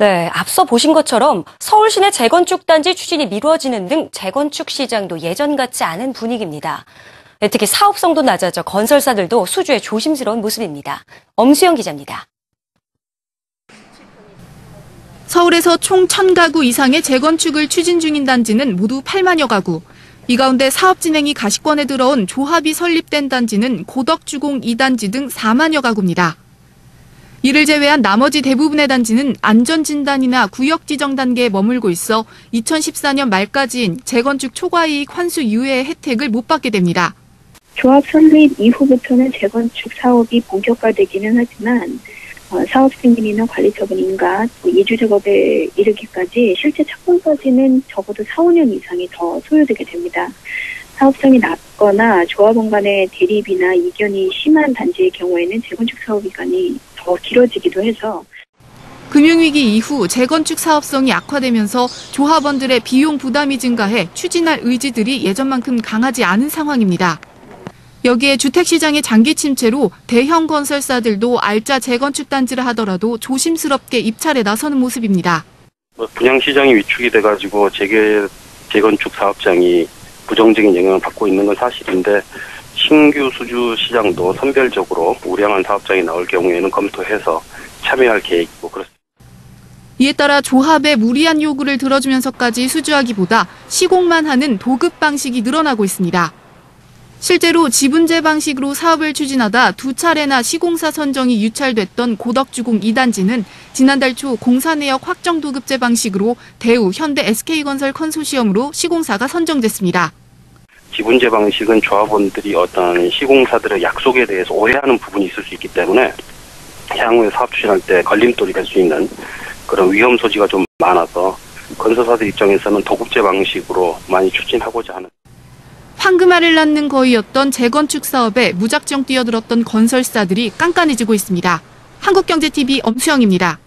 네, 앞서 보신 것처럼 서울 시내 재건축 단지 추진이 미뤄지는 등 재건축 시장도 예전 같지 않은 분위기입니다. 네, 특히 사업성도 낮아져 건설사들도 수주에 조심스러운 모습입니다. 엄수영 기자입니다. 서울에서 총 1000가구 이상의 재건축을 추진 중인 단지는 모두 8만여 가구. 이 가운데 사업 진행이 가시권에 들어온 조합이 설립된 단지는 고덕주공 2단지 등 4만여 가구입니다. 이를 제외한 나머지 대부분의 단지는 안전진단이나 구역지정 단계에 머물고 있어 2014년 말까지인 재건축 초과이익 환수 이후의 혜택을 못 받게 됩니다. 조합 설립 이후부터는 재건축 사업이 본격화되기는 하지만 어, 사업 승인이나 관리 처분 인가, 이주 작업에 이르기까지 실제 착공까지는 적어도 4, 5년 이상이 더 소요되게 됩니다. 사업성이 낮거나 조합원 간의 대립이나 이견이 심한 단지의 경우에는 재건축 사업 기간이 더 길어지기도 해서 금융위기 이후 재건축 사업성이 악화되면서 조합원들의 비용 부담이 증가해 추진할 의지들이 예전만큼 강하지 않은 상황입니다. 여기에 주택시장의 장기 침체로 대형 건설사들도 알짜 재건축 단지를 하더라도 조심스럽게 입찰에 나서는 모습입니다. 뭐 분양 시장이 위축이 돼가지고 재개 재건축 사업장이 부정적인 영향을 받고 있는 건 사실인데 신규 수주 시장도 선별적으로 우량한 사업장이 나올 경우에는 검토해서 참여할 계획이고 그렇습니다. 이에 따라 조합의 무리한 요구를 들어주면서까지 수주하기보다 시공만 하는 도급 방식이 늘어나고 있습니다. 실제로 지분제 방식으로 사업을 추진하다 두 차례나 시공사 선정이 유찰됐던 고덕주공 2단지는 지난달 초 공사 내역 확정 도급제 방식으로 대우, 현대, SK건설 컨소시엄으로 시공사가 선정됐습니다. 지분제 방식은 조합원들이 어떤 시공사들의 약속에 대해서 오해하는 부분이 있을 수 있기 때문에 향후에 사업 추진할 때 걸림돌이 될 수 있는 그런 위험 소지가 좀 많아서 건설사들 입장에서는 도급제 방식으로 많이 추진하고자 하는 황금알을 낳는 거위였던 재건축 사업에 무작정 뛰어들었던 건설사들이 깐깐해지고 있습니다. 한국경제TV 엄수영입니다.